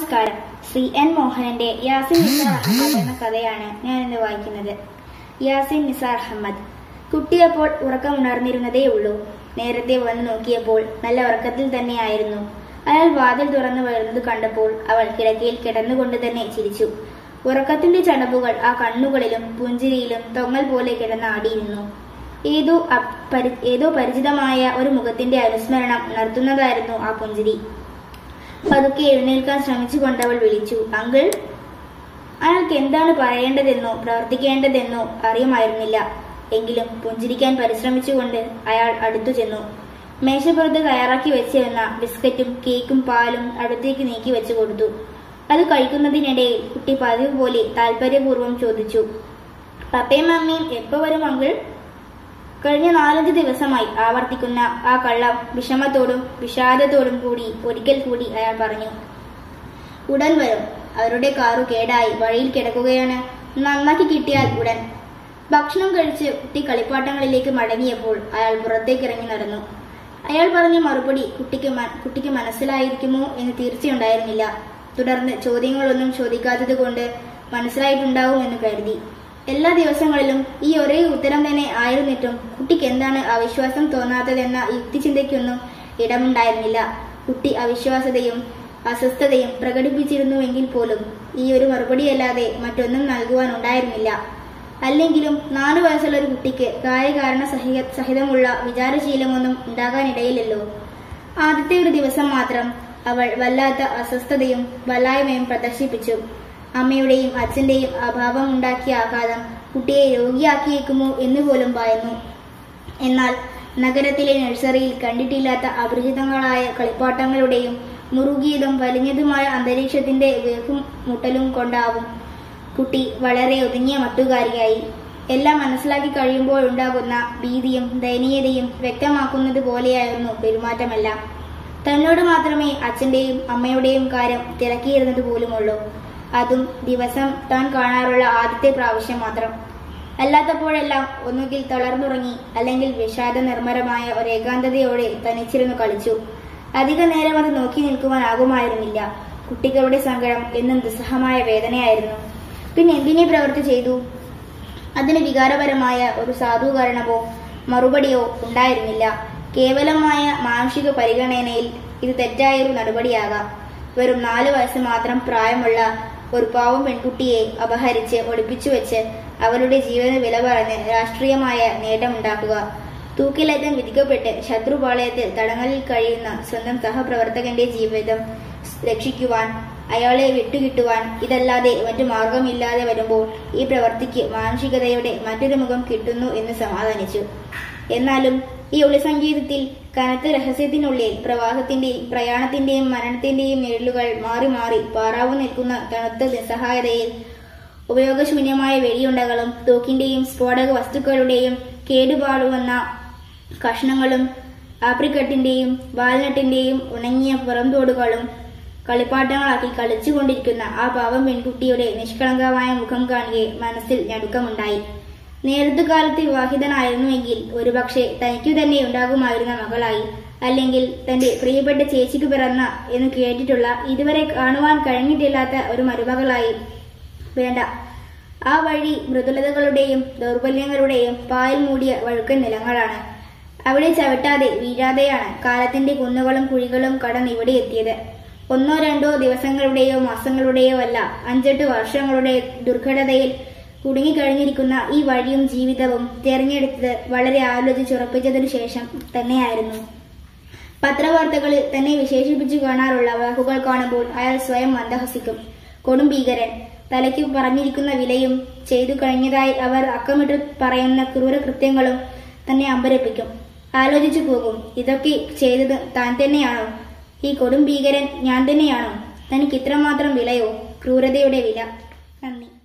നമസ്കാരം. C N മോഹനന്റെ യാസിൻ നിസാർ അഹമ്മദ് എന്ന കഥയാണ് ഞാൻ ഇന്ന് വായിക്കുന്നത്. യാസിൻ നിസാർ അഹമ്മദ്. കുട്ടിയപ്പോൾ ഉറക്കമുണർന്നിരുന്നതേ ഉള്ളൂ. നേരത്തെ വന്നു നോക്കിയപ്പോൾ നല്ല ഉറക്കത്തിൽ തന്നെയായിരുന്നു അയാൾ വാതിൽ തുറന്നു വരുന്നത് കണ്ടപ്പോൾ അവൾ കിടക്കയിൽ കിടന്നുകൊണ്ട് തന്നെ ചിരിച്ചു. ഉറക്കത്തിന്റെ ചടവുകൾ ആ കണ്ണുകളിലും പുഞ്ചിരിയിലും തൊങ്ങൽ പോലെ കിടന്നാടിയിരുന്നു ഏതോ ഏതോ പരിചിതമായ ഒരു മുഖത്തിന്റെ അനുസ്മരണം ഉണർത്തുന്നതായിരുന്നു ആ പുഞ്ചിരി. പതുക്കെ എഴുന്നേൽക്കാൻ ശ്രമിച്ചുകൊണ്ട് അവൾ വിളിച്ചു. അങ്കിൾ അയാൾക്ക് എന്താണ് പറയേണ്ടതെന്നോ പ്രവർത്തിക്കേണ്ടതെന്നോ അറിയുമായിരുന്നില്ല. എങ്കിലും പുഞ്ചിരിക്കാൻ പരിശ്രമിച്ചുകൊണ്ട് അയാൾ അടുത്തു ചെന്നു. മേശപ്പുറത്ത് തയ്യാറാക്കി വെച്ചിരുന്ന ബിസ്ക്കറ്റും കേക്കും പാലും അടുത്തേക്ക് നീക്കി വെച്ചു കൊടുത്തു. അത് കഴിക്കുന്നതിനിടയിൽ കുട്ടി പതിവ് പോലെ താല്പര്യപൂർവം ചോദിച്ചു. പപ്പയും മമ്മിയും എപ്പോ വരും അങ്കിൾ? കഴിഞ്ഞ നാലഞ്ച് ദിവസമായി ആവർത്തിക്കുന്ന ആ കള്ളം വിഷമത്തോടും വിഷാദത്തോടും കൂടി ഒരിക്കൽ കൂടി അയാൾ പറഞ്ഞു. ഉടൻ വരും. അവരുടെ കാറു കേടായി വഴിയിൽ കിടക്കുകയാണ്. നന്നാക്കി കിട്ടിയാൽ ഉടൻ. ഭക്ഷണം കഴിച്ച് കുട്ടി കളിപ്പാട്ടങ്ങളിലേക്ക് മടങ്ങിയപ്പോൾ അയാൾ പുറത്തേക്ക് ഇറങ്ങി നടന്നു. അയാൾ പറഞ്ഞ മറുപടി കുട്ടിക്ക് കുട്ടിക്ക് മനസ്സിലായിരിക്കുമോ എന്ന് തീർച്ചയുണ്ടായിരുന്നില്ല. തുടർന്ന് ചോദ്യങ്ങളൊന്നും ചോദിക്കാത്തത് കൊണ്ട് മനസ്സിലായിട്ടുണ്ടാവും എന്ന് കരുതി. എല്ലാ ദിവസങ്ങളിലും ഈ ഒരേ ഉത്തരം തന്നെ ആയിരുന്നിട്ടും കുട്ടിക്ക് എന്താണ് അവിശ്വാസം തോന്നാത്തതെന്ന യുക്തിചിന്തയ്ക്കൊന്നും ഇടമുണ്ടായിരുന്നില്ല. കുട്ടി അവിശ്വാസതയും അസ്വസ്ഥതയും പ്രകടിപ്പിച്ചിരുന്നുവെങ്കിൽ പോലും ഈ ഒരു മറുപടിയല്ലാതെ മറ്റൊന്നും നൽകുവാനുണ്ടായിരുന്നില്ല. അല്ലെങ്കിലും നാലു വയസ്സുള്ള ഒരു കുട്ടിക്ക് കാര്യകാരണ സഹിത സഹിതമുള്ള വിചാരശീലമൊന്നും ഉണ്ടാകാനിടയില്ലല്ലോ. ആദ്യത്തെ ഒരു ദിവസം മാത്രം അവൾ വല്ലാത്ത അസ്വസ്ഥതയും വല്ലായ്മയും പ്രദർശിപ്പിച്ചു. അമ്മയുടെയും അച്ഛന്റെയും അഭാവം ഉണ്ടാക്കിയ ആഘാതം കുട്ടിയെ രോഗിയാക്കിയേക്കുമോ എന്ന് പോലും ഭയന്നു. എന്നാൽ നഗരത്തിലെ നഴ്സറിയിൽ കണ്ടിട്ടില്ലാത്ത അപരിചിതങ്ങളായ കളിപ്പാട്ടങ്ങളുടെയും മുറുകിയതും വലിഞ്ഞതുമായ അന്തരീക്ഷത്തിന്റെ വേഗം മുട്ടലും കൊണ്ടാവും കുട്ടി വളരെ ഒതുങ്ങിയ മട്ടുകാരിയായി. എല്ലാം മനസ്സിലാക്കി കഴിയുമ്പോഴുണ്ടാകുന്ന ഭീതിയും ദയനീയതയും വ്യക്തമാക്കുന്നത് പോലെയായിരുന്നു പെരുമാറ്റമെല്ലാം. തന്നോട് മാത്രമേ അച്ഛന്റെയും അമ്മയുടെയും കാര്യം തിരക്കിയിരുന്നത് പോലുമുള്ളൂ. അതും ദിവസം താൻ കാണാറുള്ള ആദ്യത്തെ പ്രാവശ്യം മാത്രം. അല്ലാത്തപ്പോഴെല്ലാം ഒന്നുകിൽ തളർന്നുറങ്ങി അല്ലെങ്കിൽ വിഷാദ നിർമ്മരമായ ഒരു ഏകാന്തതയോടെ തനിച്ചിരുന്നു കളിച്ചു. അധിക നേരം അത് നോക്കി നിൽക്കുവാനാകുമായിരുന്നില്ല. കുട്ടികളുടെ സങ്കടം എന്നും ദുസ്സഹമായ വേദനയായിരുന്നു. പിന്നെ എന്തിനെ പ്രവൃത്തി ചെയ്തു? അതിന് വികാരപരമായ ഒരു സാധൂകരണമോ മറുപടിയോ ഉണ്ടായിരുന്നില്ല. കേവലമായ മാനുഷിക പരിഗണനയിൽ ഇത് തെറ്റായൊരു നടപടിയാകാം. വെറും നാലു വയസ്സ് മാത്രം പ്രായമുള്ള ഒരു പാവം പെൺകുട്ടിയെ അപഹരിച്ച് ഒളിപ്പിച്ചു വെച്ച് അവരുടെ ജീവന വില പറഞ്ഞ് രാഷ്ട്രീയമായ നേട്ടമുണ്ടാക്കുക. തൂക്കിലേറ്റം വിധിക്കപ്പെട്ട് ശത്രുപാളയത്തിൽ തടങ്ങളിൽ കഴിയുന്ന സ്വന്തം സഹപ്രവർത്തകന്റെ ജീവിതം രക്ഷിക്കുവാൻ അയാളെ വിട്ടുകിട്ടുവാൻ ഇതല്ലാതെ മറ്റു മാർഗമില്ലാതെ വരുമ്പോൾ ഈ പ്രവർത്തിക്ക് മാനുഷികതയുടെ മറ്റൊരു മുഖം കിട്ടുന്നു എന്ന് സമാധാനിച്ചു. എന്നാലും ഈ ഒളിസംഗീതത്തിൽ കനത്ത രഹസ്യത്തിനുള്ളിൽ പ്രവാഹത്തിന്റെയും പ്രയാണത്തിന്റെയും മരണത്തിന്റെയും നിഴലുകൾ മാറി മാറി പാറാവു നിൽക്കുന്ന തണുത്ത നിസ്സഹായതയിൽ ഉപയോഗശൂന്യമായ വെടിയുണ്ടകളും തോക്കിന്റെയും സ്ഫോടക വസ്തുക്കളുടെയും കേടുപാടുവന്ന കഷ്ണങ്ങളും ആപ്രിക്കട്ടിന്റെയും വാൽനട്ടിന്റെയും ഉണങ്ങിയ പുറംതോടുകളും കളിപ്പാട്ടങ്ങളാക്കി കളിച്ചുകൊണ്ടിരിക്കുന്ന ആ പാവം പെൺകുട്ടിയുടെ നിഷ്കളങ്കമായ മുഖം കാണുകയെ മനസ്സിൽ ഞടുക്കമുണ്ടായി. നേരത്തെ കാലത്ത് വിവാഹിതനായിരുന്നുവെങ്കിൽ ഒരുപക്ഷെ തനിക്കു തന്നെ ഉണ്ടാകുമായിരുന്ന മകളായി. അല്ലെങ്കിൽ തന്റെ പ്രിയപ്പെട്ട ചേച്ചിക്ക് പിറന്ന എന്ന് കേട്ടിട്ടുള്ള ഇതുവരെ കാണുവാൻ കഴിഞ്ഞിട്ടില്ലാത്ത ഒരു മരുമകളായി. വേണ്ട. ആ വഴി മൃദുലതകളുടെയും ദൗർബല്യങ്ങളുടെയും പായൽ മൂടിയ വഴുക്കൻ നിലങ്ങളാണ്. അവിടെ ചവിട്ടാതെ വീഴാതെയാണ് കാലത്തിന്റെ കുന്നുകളും കുഴികളും കടന്ന് ഇവിടെ എത്തിയത്. ഒന്നോ രണ്ടോ ദിവസങ്ങളുടെയോ മാസങ്ങളുടെയോ അല്ല അഞ്ചെട്ട് വർഷങ്ങളുടെ ദുർഘടതയിൽ കുടുങ്ങിക്കഴിഞ്ഞിരിക്കുന്ന ഈ വഴിയും ജീവിതവും തിരഞ്ഞെടുത്തത് വളരെ ആലോചിച്ചുറപ്പിച്ചതിനു ശേഷം തന്നെയായിരുന്നു. പത്രവാർത്തകളിൽ തന്നെ വിശേഷിപ്പിച്ചു കാണാറുള്ള വാക്കുകൾ കാണുമ്പോൾ അയാൾ സ്വയം മന്ദഹസിക്കും കൊടും ഭീകരൻ തലയ്ക്ക് പറഞ്ഞിരിക്കുന്ന വിലയും ചെയ്തു കഴിഞ്ഞതായി അവർ അക്കമിട്ട് പറയുന്ന ക്രൂര കൃത്യങ്ങളും തന്നെ അമ്പരപ്പിക്കും. ആലോചിച്ചു പോകും ഇതൊക്കെ ചെയ്തത് താൻ തന്നെയാണോ? ഈ കൊടും ഭീകരൻ ഞാൻ തന്നെയാണോ? തനിക്ക് ഇത്രമാത്രം വിലയോ? ക്രൂരതയുടെ വില. നന്ദി.